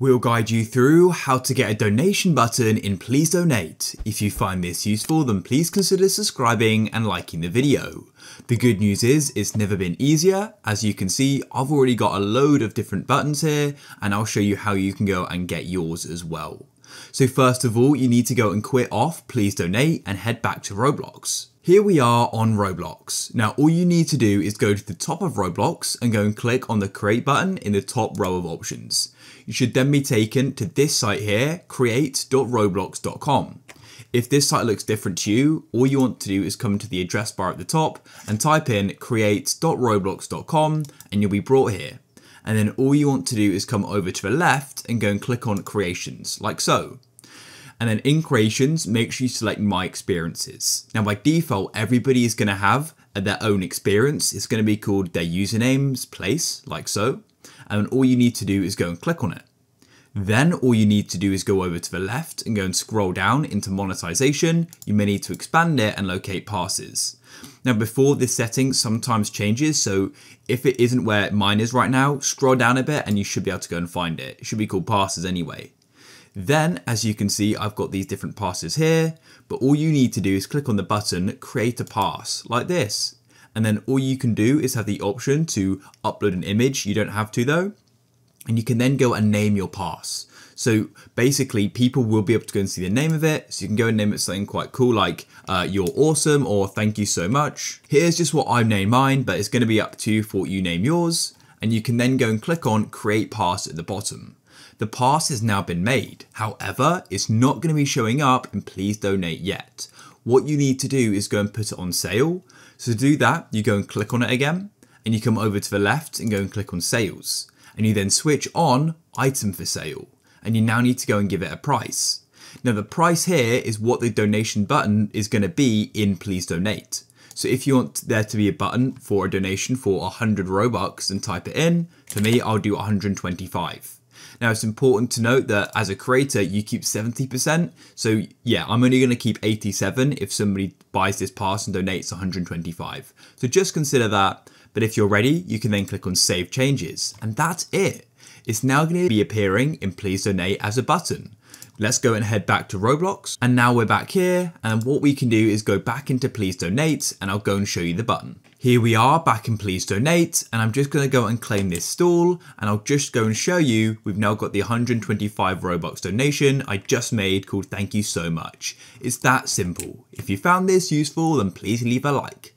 We'll guide you through how to get a donation button in Please Donate. If you find this useful, then please consider subscribing and liking the video. The good news is it's never been easier. As you can see, I've already got a load of different buttons here and I'll show you how you can go and get yours as well. So first of all, you need to go and quit off Please Donate and head back to Roblox. Here we are on Roblox. Now all you need to do is go to the top of Roblox and go and click on the create button in the top row of options. You should then be taken to this site here, create.roblox.com. If this site looks different to you, all you want to do is come to the address bar at the top and type in create.roblox.com and you'll be brought here. And then all you want to do is come over to the left and go and click on creations, like so. And then in creations, make sure you select my experiences. Now by default, everybody is going to have their own experience. It's going to be called their usernames place, like so. And all you need to do is go and click on it. Then all you need to do is go over to the left and go and scroll down into monetization. You may need to expand it and locate passes. Now before this setting sometimes changes, so if it isn't where mine is right now, scroll down a bit and you should be able to go and find it. It should be called passes anyway. Then, as you can see, I've got these different passes here, but all you need to do is click on the button, create a pass, like this. And then all you can do is have the option to upload an image, you don't have to though. And you can then go and name your pass. So basically people will be able to go and see the name of it. So you can go and name it something quite cool like uh, you're awesome or thank you so much. Here's just what I've named mine, but it's going to be up to you for what you name yours. And you can then go and click on create pass at the bottom. The pass has now been made. However, it's not going to be showing up and Please Donate yet. What you need to do is go and put it on sale. So to do that, you go and click on it again and you come over to the left and go and click on sales. And you then switch on item for sale and you now need to go and give it a price. Now the price here is what the donation button is going to be in Please Donate. So if you want there to be a button for a donation for 100 Robux and type it in, for me I'll do 125. Now it's important to note that as a creator, you keep 70%. So yeah, I'm only going to keep 87 if somebody buys this pass and donates 125. So just consider that. But if you're ready, you can then click on save changes and that's it. It's now going to be appearing in please donate as a button. Let's go and head back to Roblox. And now we're back here. And what we can do is go back into please donate and I'll go and show you the button. Here we are back in please donate and I'm just going to go and claim this stall and I'll just go and show you we've now got the 125 Robux donation I just made called thank you so much. It's that simple. If you found this useful then please leave a like.